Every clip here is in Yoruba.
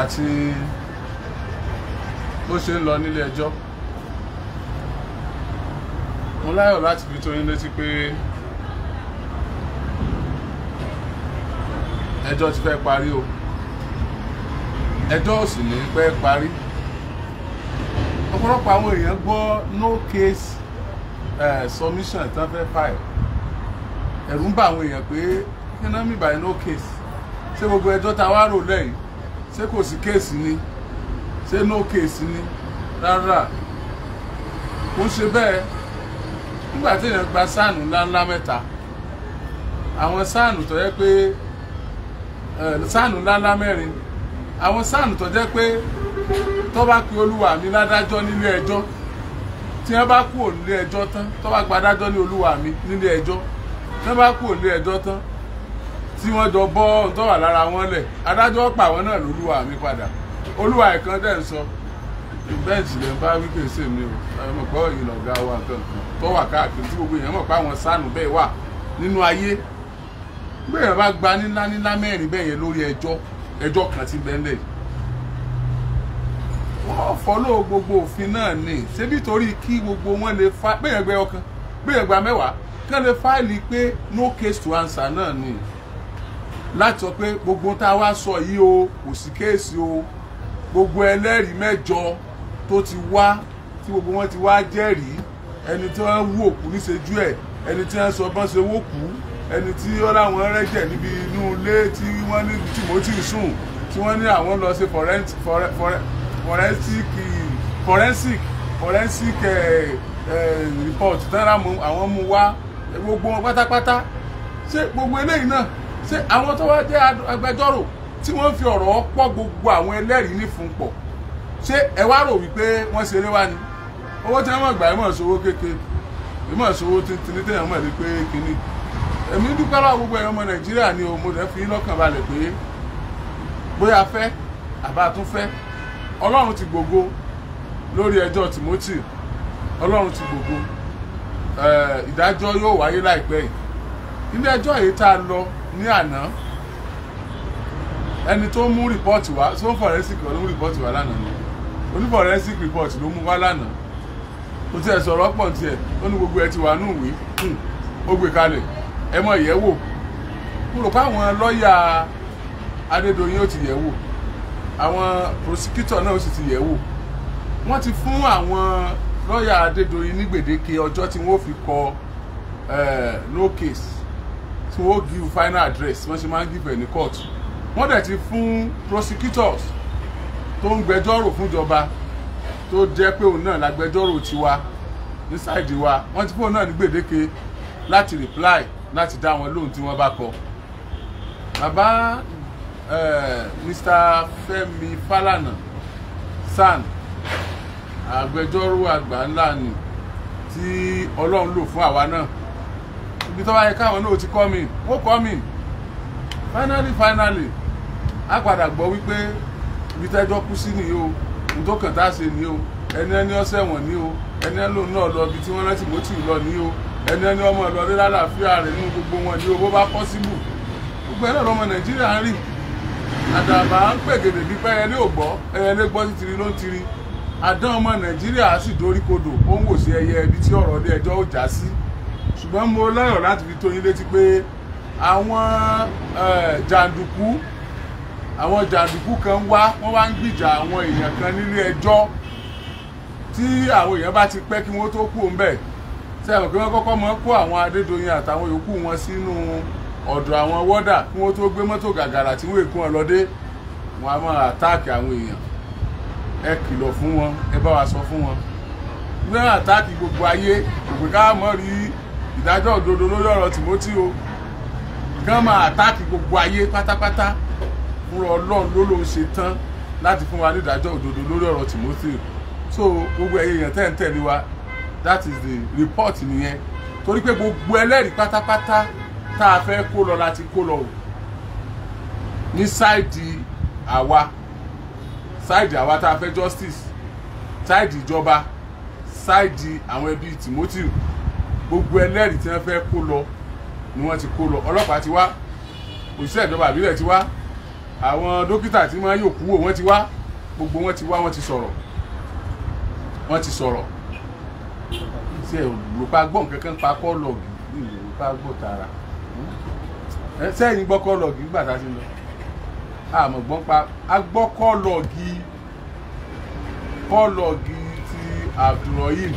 àti bó ṣe ń lọ nílé ẹjọ́. Mo láyọ̀ láti fi tó yín létí pé ẹjọ́ ti fẹ́ parí o. Ẹjọ́ ò sì ní pẹ́ parí. Ọ̀pọ̀lọpọ̀ àwọn èèyàn gbọ́ no case uh, submission tán fẹ́ file. Ẹ̀rù ń bà àwọn èèyàn pé kí náà mi by no case ṣé gbogbo ẹjọ́ ta wá rò lẹ́yìn? Ṣé kò sí kéèsì ni? Ṣé no case ni? Rárá. Kò ṣe bẹ́ẹ̀. Nígbà tí èèyàn gba sáànù ńláńlá mẹ́ta àwọn sáànù tó yẹ pé sáànù ńláńlá mẹ́rin àwọn sáànù tó jẹ́ pé tó bá pe olúwa mi ládájọ́ nílé ẹjọ́ tí wọ́n bá kúrò nílé ẹjọ́ tán tó bá gba adájọ́ ní olúwa mi nílé ẹjọ́ tí wọ́n bá kúrò nílé ẹjọ́ tán tí wọ́n jọ bọ́ tó wà lára wọn lẹ̀. Adájọ́ pa àwọn náà lólúwa mi padà. Olúwa ẹ̀kan dẹ̀ ń sọ bẹ́ẹ̀sì lè bá wípé ṣe mi o? Ẹ mọ̀ pé ìlọ̀ ọ̀gá wa nǹkan kan tó wà káàkiri tí gbogbo èèyàn mọ̀ pé àwọn sánù bẹ́ẹ̀ wà nínú ayé. Bẹ́ẹ̀ bá gba nílá nílá mẹ́rin bẹ́ẹ̀ yẹn lórí ẹjọ́ ẹjọ́ kan ti bẹ́ẹ̀ lẹ̀. Wọ́n fọ́lọ́ gbogbo òfin náà ni. Ṣébí torí kí gbogbo wọn lè fa bẹ́ẹ̀ gbẹ ọkàn bẹ́ẹ̀ gba mẹ́wàá kán lè fáìlì pé no case to answer náà ni láti sọ pé gbogbo tá a wá sọ yìí o kò sí kéèsì o. Gbogbo ẹlẹ́rìí mẹ́jọ tó ti wá tí gbogbo wọn ti wá jẹ́rìí ẹni tí wọ́n wú òkú níṣejú ẹ̀ ẹni tí wọ́n sọ bọ́n ṣe wó kú ẹni tí ó láwọn rẹ́jẹ̀ níbi inú ilé tí wọ́n ní Timothy sùn tí wọ́n ní àwọn lọ ṣe forensic forensic forensic report tẹ́lá àwọn mú wá gbogbo wọn pátápátá. Ṣé gbogbo eléyìí náà ṣé àwọn tó wá jẹ́ agbẹjọ́rò tí wọ́n fi ọ̀rọ̀ pọ̀ gbogbo àwọn ẹlẹ́rìí ní fún pọ̀ ṣé ẹ wá rò wípé wọ́n ṣeré wá ni? Owó tí wọ́n gbà ẹ̀ mọ̀ sówó kéke ẹ̀ mọ̀ sówó tìǹtìǹ tẹ̀yàn mọ̀ ní pé kínní èmi dúpẹ́ lọ́wọ́ gbogbo ẹ̀yàn ọmọ nàìjíríà ni mo rẹ̀ fi lọ́kàn balẹ̀ pé bóyá fẹ́ àbá tún fẹ́. Ọlọ́run ti gbogbo lórí ẹjọ́ Timothy ọlọ́run ti gbogbo. Ìdájọ́ yóò wáyé láìpẹ́ yìí. Ilé ẹjọ́ yìí tá a lọ ní àná. Ẹni tó mú rìpọ́ọ̀tì wá tó ń forensic ló mú rìpọ́ọ̀tì wá lánàá ni. Oní forensic report ló mú wá lánàá. Kò tiẹ̀ sọ̀rọ̀ pọ̀ tiẹ̀ ó ní gbogbo ẹ ti wà nù ìwé. Ó gbé kalẹ̀. Ẹ mọ̀ yẹ̀ wò. Mo rò pé àwọn lọ́ọ̀yà Adédoyin ó ti yẹ̀ wò. Àwọn prosecutor náà ó sì ti yẹ̀ wò. Wọ́n ti fún àwọn lọ́ọ̀yà Adédoyin ní gbèdéke ọjọ́ tí wọ́n fi kọ no case tí wọ́n give final address wọ́n ṣe máa ń give ẹ̀ court wọ́n dẹ̀ ti fún prosecutors tó ń gbẹjọ́rò fúnjọba tó jẹ́ pé òun náà lágbẹjọ́rò tiwa sáìdì wa wọ́n ti fún òun náà ní gbèdéke láti reply láti dá wọn lóhùn tí wọ́n bá kọ. bàbá Mr. Fẹ́mi Fálànà SAN agbẹjọ́rò àgbà ńlá ni tí Ọlọ́run lò fún àwa náà ibi tó bá yẹ káwọn náà ti kọ́ mi wọ́n kọ́ mi. Finally finally a padà gbọ́ wípé ibi tẹ́jọ́ kú sí nìyí o ohun tó kàn tá a ṣe nìyí o ẹni ẹni ọ̀sẹ̀ wọ̀n ní o ẹni ẹni lòun náà lọ ibi tí wọ́n rántí Timothy lọ ní o ẹni ẹni ọmọ ìlọrí lálàáfíà rẹ̀ nínú gbogbo wọn ní o bó bá pọ́síbù gbogbo ẹ̀ náà lọ́mọ Nàìjíríà ń rìn. Àdàbà ń pègèdè bí pé ẹyẹlé ò gbọ́ ẹyẹlé gbọ́ sí tiri ló ń tiri. Àdán ọmọ Nàìjíríà sì dorí kodò ó ń wò sí ẹyẹ ibi tí ọ̀rọ̀ ilé ẹjọ́ ò já sí ṣùgbọ́n mo láyọ̀ láti fi tó yín létí pé àwọn jàǹdùkú àwọn jàǹdùkú kan wá wọ́n wá ń gbìjà àwọn èèyàn kan nílé ẹjọ́. Tí àwọn èèyàn bá ti pẹ́ kí wọ́n tó kú ńbẹ̀ tí àwọn kí wọ́n kọ́kọ́ mọ́ kó àwọn Adédoyin àtàwọn yòókù wọn sínú ọ̀dọ̀ àwọn wọ́dà kí wọ́n tó gbé mọ́tò gàgàrà tí wọ́n èkó wọn lọ́dé wọn á máa àtáàkì àwọn èèyàn. Ẹ kìlọ̀ fún wọn ẹ bá wa sọ fún wọn. Ní àtáàkì gbogbo ayé òpè ká mọ̀ rí ìdájọ́ òdodo lórí ọ̀rọ̀ Timothy o. Gan máa àtáàkì gbogbo ayé pátápátá. Fúnra ọlọ́run ló ló ń ṣe tán láti fún wa ní ìdájọ́ òdodo lórí ọ̀rọ̀ Timothy. So gbogbo ẹ̀yẹ èèyàn tẹ́ ń tẹ̀lé wa that is the report nìyẹn. Torí pé gbogbo ẹlẹ́rìí pátápátá tá a fẹ́ kó lọ láti kó lọ ní sáìdì àwa sáìdì àwa tá a fẹ́ justice sáìdì ìjọba sáìdì àwọn ẹbí Timothy gbogbo ẹlẹ́rìí tí wọ́n fẹ́ kó lọ ni wọ́n ti kó lọ. Ọlọ́pàá ti wá òṣìṣẹ́ ìjọba àbílẹ̀ ti wá àwọn dókítà tí wọ́n yòókù wò wọ́n ti wá gbogbo wọn ti wá wọ́n ti sọ̀rọ̀. Wọ́n ti sọ̀rọ̀. Ṣe rò pa gbọ́n kankan pa kọ́lọ̀gì rò pa gbọ́ tara sẹ́yìn gbọ́ kọ́lọ̀gì nígbà tá a ti lọ? Àmọ́ gbọ́n pa agbọ́ kọ́lọ̀gì kọ́lọ̀gì ti Abdulrahim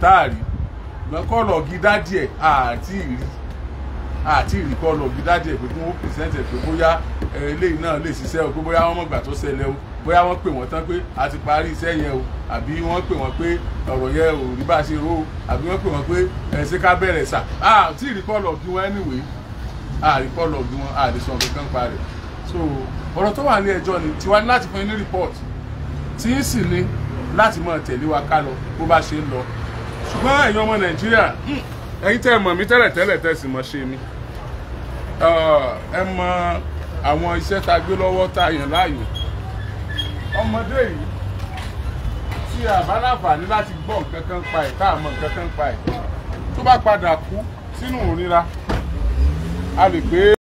táàrí gbọ́n kọ́lọ̀gì dádì ẹ̀ àti ìrí àti ìrí kọ́lọ̀gì dádì ẹ̀ pé kí wọ́n pèsèǹtì ẹ̀ pé bóyá eléyìí náà lè ṣiṣẹ́ o pé bóyá wọ́n mọ̀gbà tó ṣẹlẹ̀ o bóyá wọ́n pè wọ́n tán pé a ti parí iṣẹ́ yẹn o àbí wọ́n pè wọ́n pé ọ̀rọ̀ yẹn ò rí bá ṣe rò ó àbí wọ́n pè wọ́n pé ẹ̀ ṣe ká bẹ̀rẹ̀ sà? Tí ìrí kọ́lọ̀gì wọn anyway. Àrí kọ́lọ̀gì wọn àrí sọ kankan pa rẹ̀. So ọ̀rọ̀ tó wà ní ẹjọ́ ni tiwa ní láti fún yín ní report tí ń sì ní láti máa tẹ̀lé wa ká lọ bó bá ṣe ń lọ ṣùgbọ́n ẹ̀yin ọmọ nàìjíríà ẹ̀yin tẹ́ ẹ mọ̀ mí tẹ́lẹ̀ tẹ́lẹ̀ tẹ́ sì mọ̀ ṣe mi ẹ mọ àwọn iṣẹ́ tá a gbé lọ́wọ́ tá a yàn láàyò. Ọmọdé yìí tí a bá láǹfààní láti gbọ́ nǹkan kan pa ẹ̀ tá a mọ̀ nǹkan kan pa ẹ̀ tó bá padà kú sínú ìrora a lè gbé